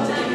Amen.